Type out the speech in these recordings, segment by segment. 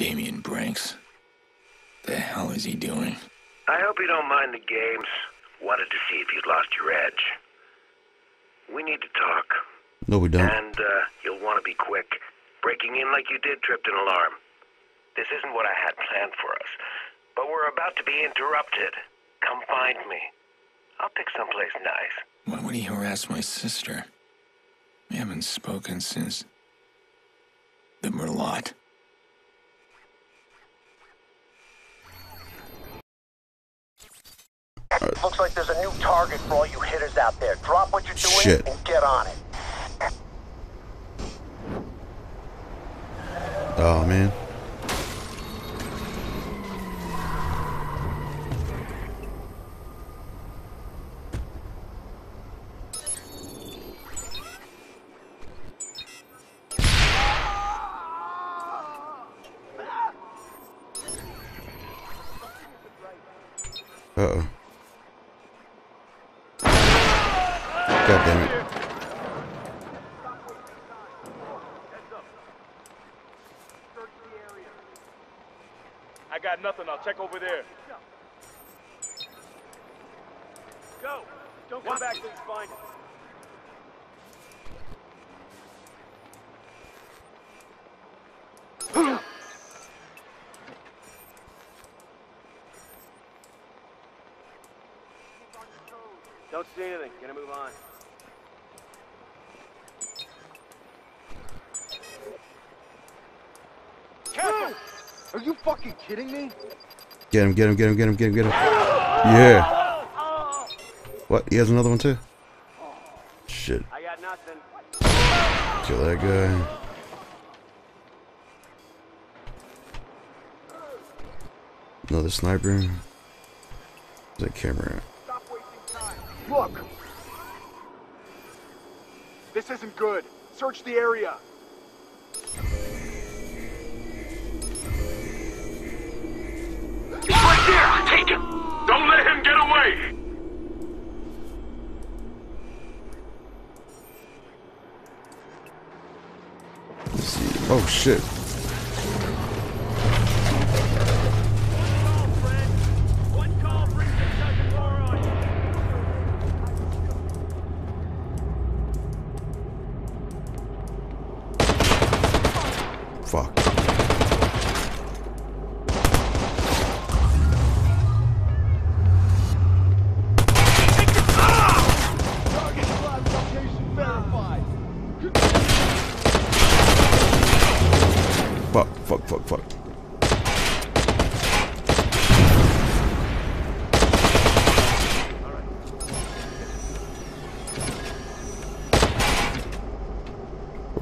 Damien Brenks. The hell is he doing? I hope you don't mind the games. Wanted to see if you'd lost your edge. We need to talk. No, we don't. And uh, you'll want to be quick. Breaking in like you did tripped an alarm. This isn't what I had planned for us. But we're about to be interrupted. Come find me. I'll pick someplace nice. Why would he harass my sister? We haven't spoken since... the Merlaut. Looks like there's a new target for all you hitters out there. Drop what you're doing Shit. and get on it. Oh man. Uh God damn it. I got nothing. I'll check over there. Go. Don't come back till you find it. Don't see anything. Gonna move on. Are you fucking kidding me? Get him, get him, get him, get him, get him, get him. Yeah. What? He has another one too? Shit. I got nothing. Kill that guy. Another sniper. Where's that camera? Stop wasting time. Look! This isn't good. Search the area. Oh shit.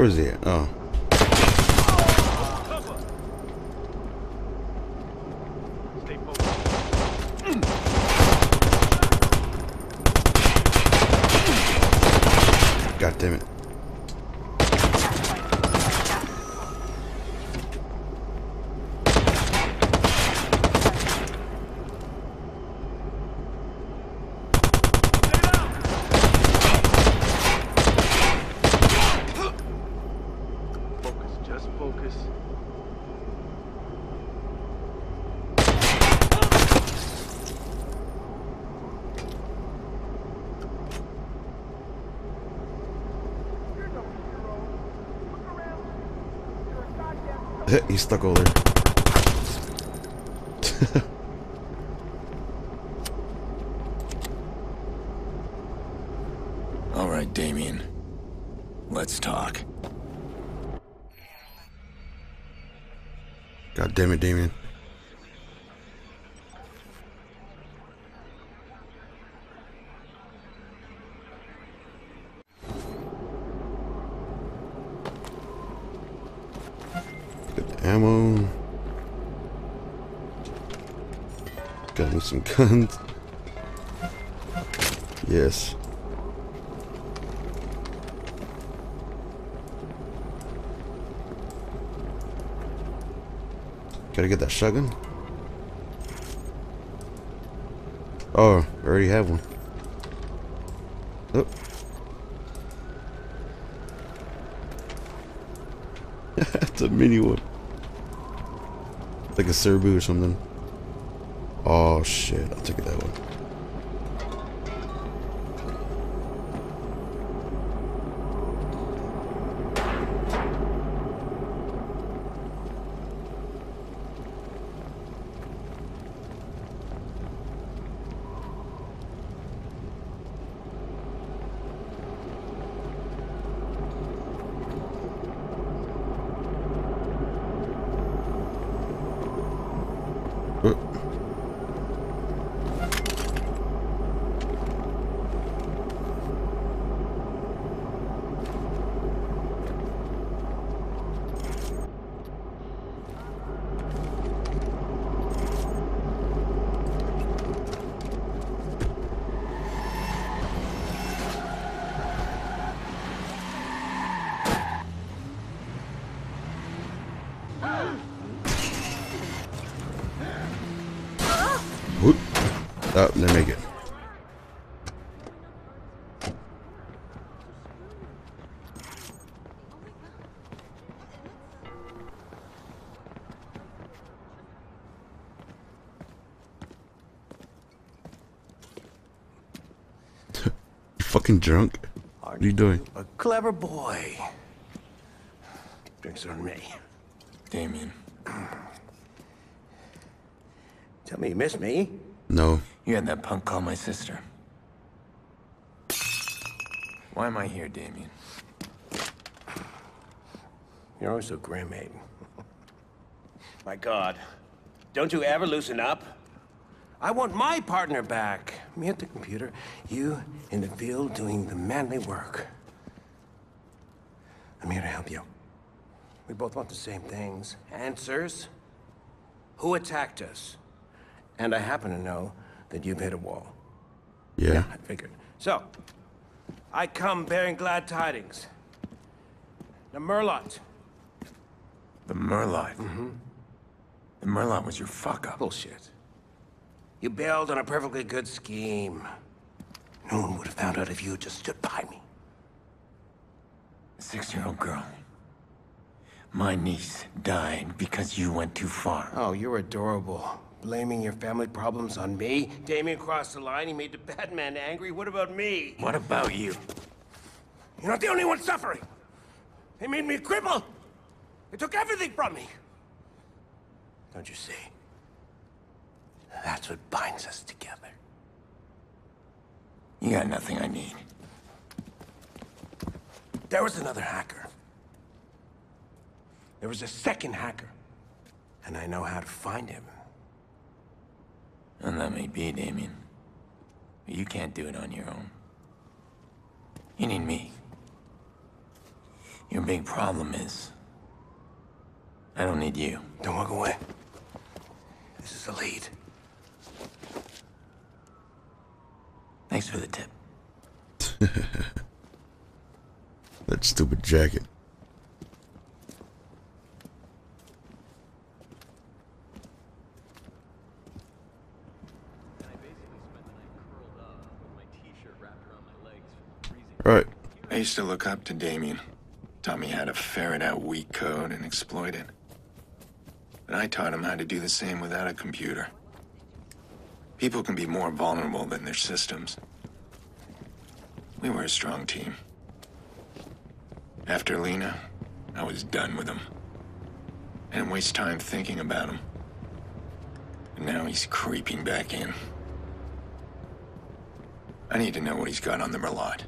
Is it? Oh. He's stuck over there. All right, Damien. Let's talk. God damn it, Damien. Get the ammo. Got me some guns. Yes. Gotta get that shotgun. Oh, I already have one. Oh. That's a mini one. Like a Cerebu or something. Oh shit, I'll take that one. Whoop. Oh, they make it. You fucking drunk? What are you doing? A clever boy. Drinks on me. Damien, Tell me you miss me. No. you had that punk call my sister. Why am I here, Damien? You're always so grim, Aiden. My God. Don't you ever loosen up? I want my partner back. Me at the computer, you in the field doing the manly work. I'm here to help you. We both want the same things. Answers. Who attacked us? And I happen to know that you've hit a wall. Yeah. I figured. So, I come bearing glad tidings. The Merlaut. The Merlaut. Mm-hmm. The Merlaut was your fuck up. Bullshit. You bailed on a perfectly good scheme. No one would have found out if you had just stood by me. Six-year-old girl. My niece died because you went too far. Oh, you're adorable. Blaming your family problems on me? Damien crossed the line, he made the bad man angry. What about me? What about you? You're not the only one suffering! They made me a cripple! They took everything from me! Don't you see? That's what binds us together. You got nothing I need. There was another hacker. There was a second hacker. And I know how to find him. And that may be, Damien. But you can't do it on your own. You need me. Your big problem is... I don't need you. Don't walk away. This is the lead. Thanks for the tip. That stupid jacket. Right. I used to look up to Damien. Taught me how to ferret out weak code and exploit it. And I taught him how to do the same without a computer. People can be more vulnerable than their systems. We were a strong team. After Lena, I was done with him. I didn't waste time thinking about him. And now he's creeping back in. I need to know what he's got on the Merlaut.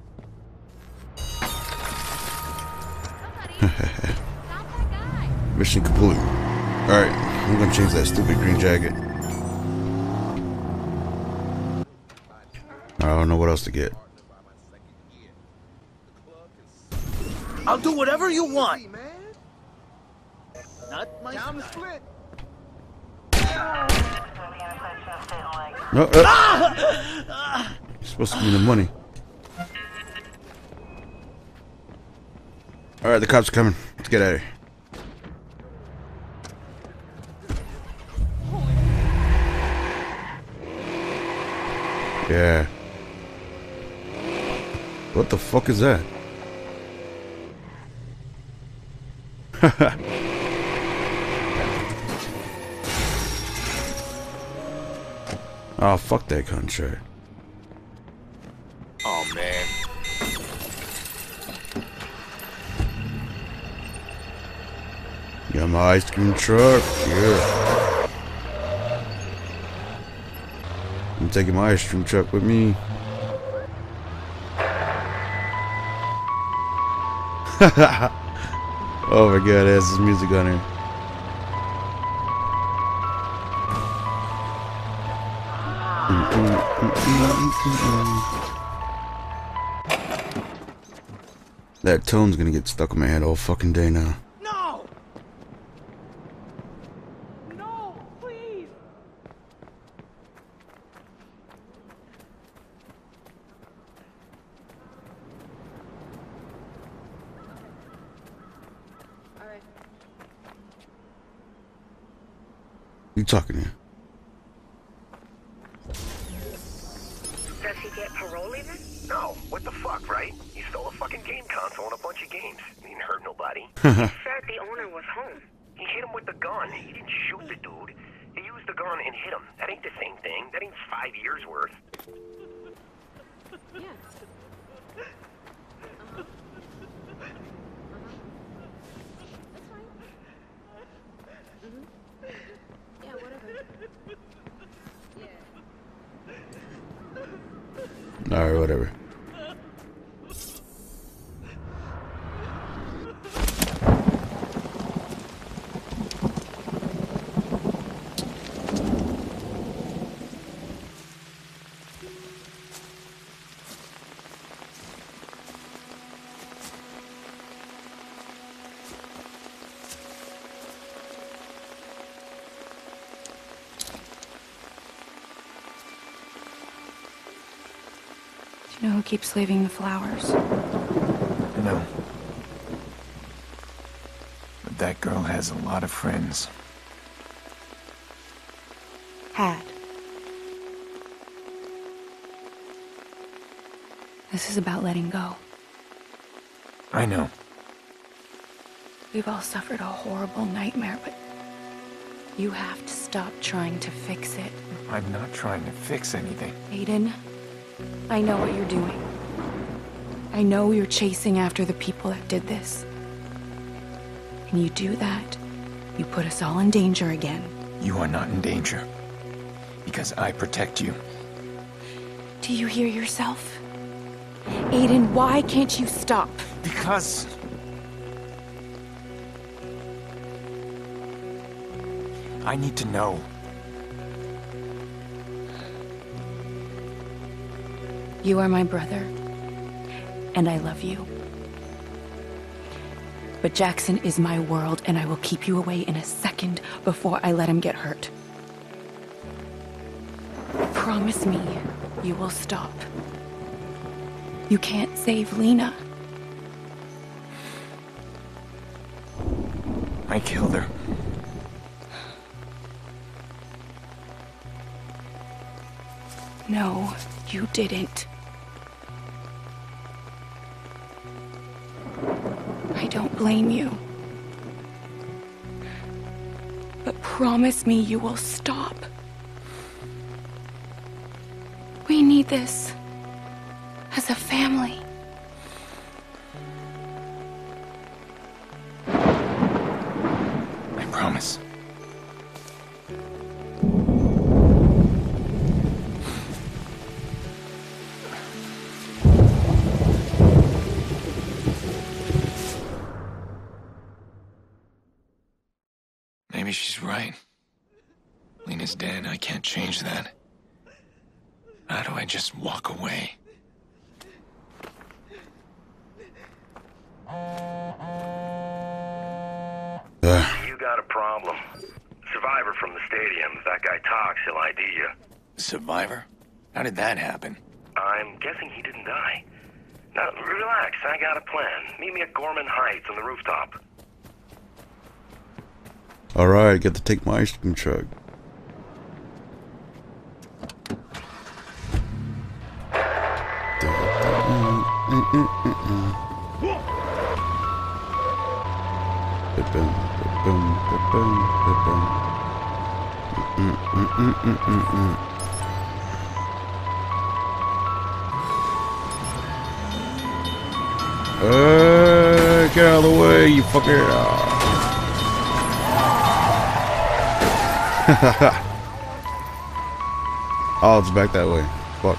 Mission complete. Alright, I'm gonna change that stupid green jacket. I don't know what else to get. I'll do whatever you want. man. Not my Down the split. No, uh, you're supposed to be the money. Alright, the cops are coming. Let's get out of here. Yeah. What the fuck is that? oh, fuck that country. Oh, man. Got my ice cream truck. Yeah. I'm taking my ice cream truck with me. oh my god, has this music on here. That tone's gonna get stuck in my head all fucking day now. No! No, please. All right. You talking here? Does he get parole even? No, what the fuck, right? He stole a fucking game console and a bunch of games. He didn't hurt nobody. Said the owner was home. He hit him with the gun. He didn't shoot the dude. He used the gun and hit him. That ain't the same thing. That ain't five years worth. Yeah. Uh-huh. Uh-huh. That's fine. Mhm. Yeah, whatever. Alright, whatever. You know who keeps leaving the flowers? No. But that girl has a lot of friends. Had. This is about letting go. I know. We've all suffered a horrible nightmare, but you have to stop trying to fix it. I'm not trying to fix anything. Aiden, I know what you're doing. I know you're chasing after the people that did this. And you do that, you put us all in danger again. You are not in danger. Because I protect you. Do you hear yourself? Aiden, why can't you stop? Because. I need to know. You are my brother, and I love you. But Jackson is my world, and I will keep you away in a second before I let him get hurt. Promise me you will stop. You can't save Lena. I killed her. No, you didn't. Blame you. But promise me you will stop. We need this as a family. Right. Lena's dead. I can't change that. How do I just walk away? Ugh. You got a problem. Survivor from the stadium. If that guy talks, he'll ID you. Survivor? How did that happen? I'm guessing he didn't die. Now, relax. I got a plan. Meet me at Gorman Heights on the rooftop. Alright, got to take my ice cream truck. Uh, get out of the way, you fucker. oh, it's back that way. Fuck.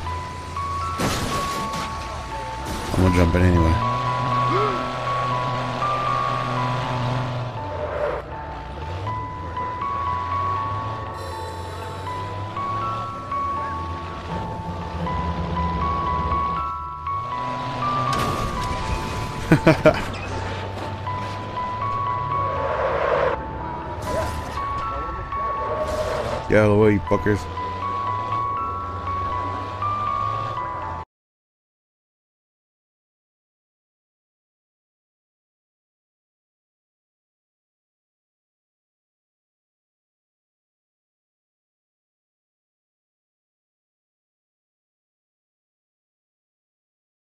I'm gonna jump in anyway. Get out of the way, you fuckers.